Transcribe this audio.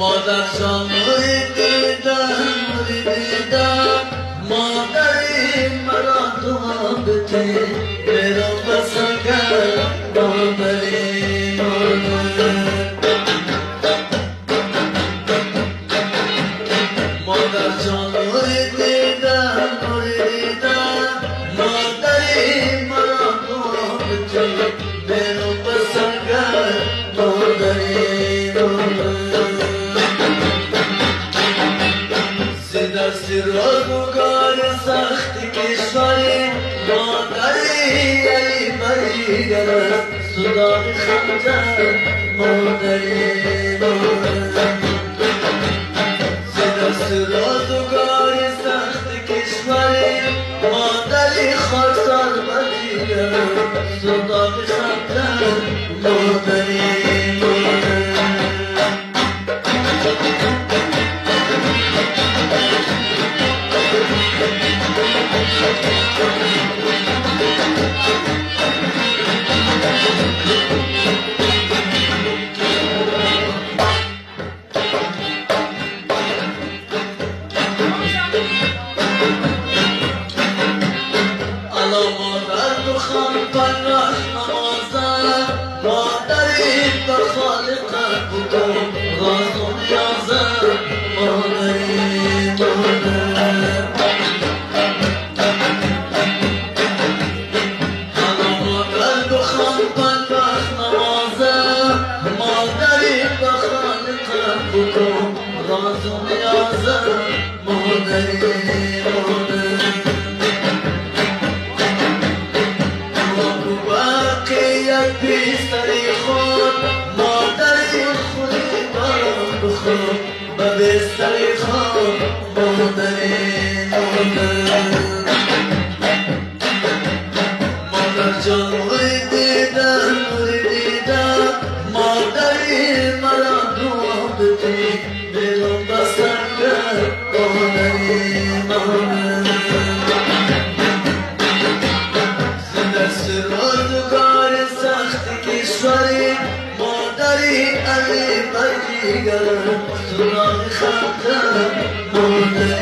مادر جان دیدم دیدم مادری مرا دعا بده مرا بسنگر مادری مادر جان دیدم دستی رو کار سخت یعنی کشوری. مادری ای بریدن سودان خمجر مادری سلطان خطر مادری به خالق بودم غازم یازم مادری مادر مادر بخوام پناه نمازم مادری به خالق بودم بستری خود مادری مادر مادر جان وی دیدن وی دیدن مادری مرا دعا بدی دلم بسر کرد مادری مادر دست روزگار سخت کشوری مادری علی بجیگر سراغ خطر مادری